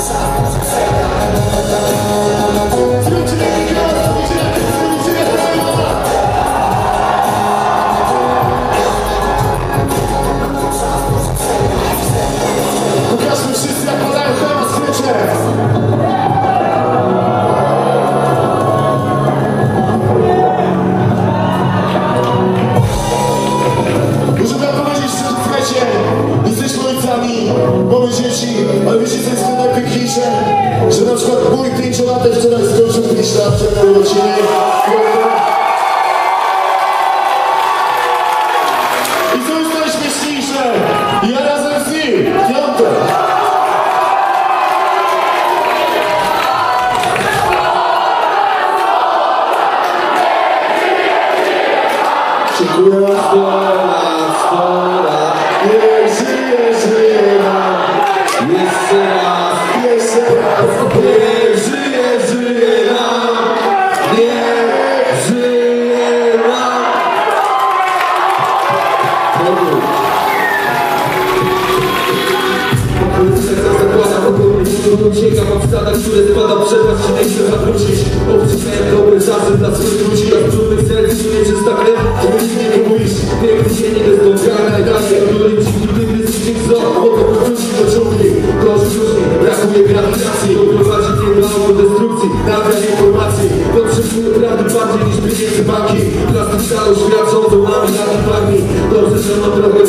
Stop. Najpiękniejsze? Że na przykład mój pięciolatek wczoraj skończył 5 lat przed urodziny. I co jest najśmieszniejsze? Ja razem z nim, piątek. Dziękuję bardzo. Niech żyje, Sięgam w stadach, które spada przed was się zawrócić Obczytałem dobry czasy dla swoich ludzi Dla trudnych serc czuję czysta krew. To już nie mówisz Piękny dzień idę z tą karę Dalej, który ci gdyby z tych wzrok Mogę powrócić do dżungli Proszę różnie, brakuje grawitacji. Doprowadzi mnie do autodestrukcji Nawias informacji. Potrzebuję prawdy bardziej niż pieniędzy banki. Plastik stało świadczą do mamy na parni Dobrze, że mam trochę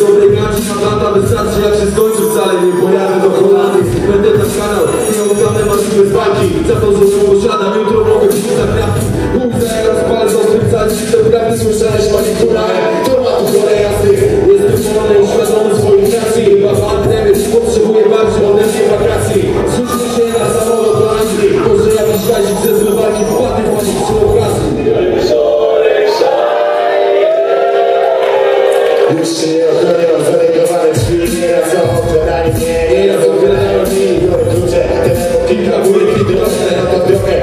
kilka góry, kiedy rosnę na tą drogę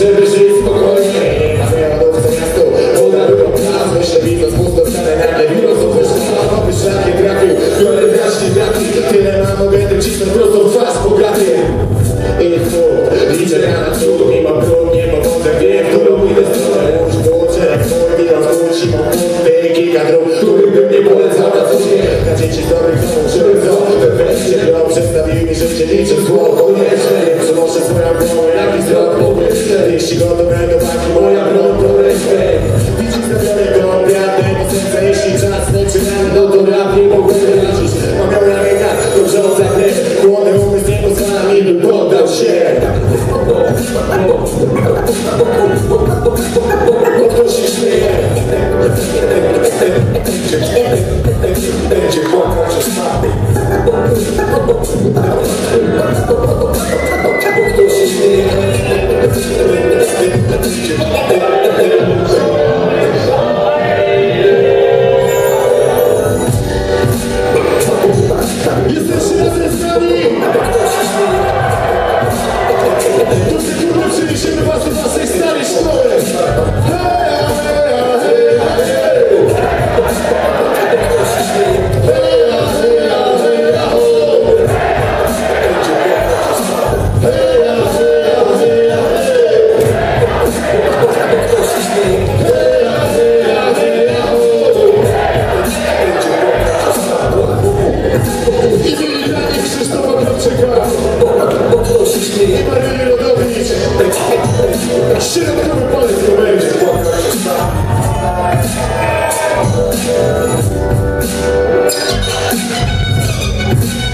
żeby żyć spokojnie Nie ma wyjadowca miasto, podarują nas Myślę, widząc pusto stanę nagle Wirusów wyszło, aby szlakie trafił Biorę właśnie wiatry, tyle mam mogę cisnąć prosto w twarz bogaty I tu, liczę na cud Mimo prób, nie powodzę, wiem, w którą idę stronę Już włóczę, jak widok Włóci, mam punkty, kilka dróg Których nie polecał na co dzień Na dzieci dobrych żeby co wreszcie grał, przedstawił mi życie Liczę zło, koniecznie those that live for their own single time, even more than share.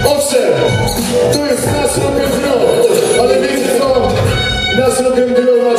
Owszem, to jest nasz rock ale wiecie co? Nasz rock and roll ma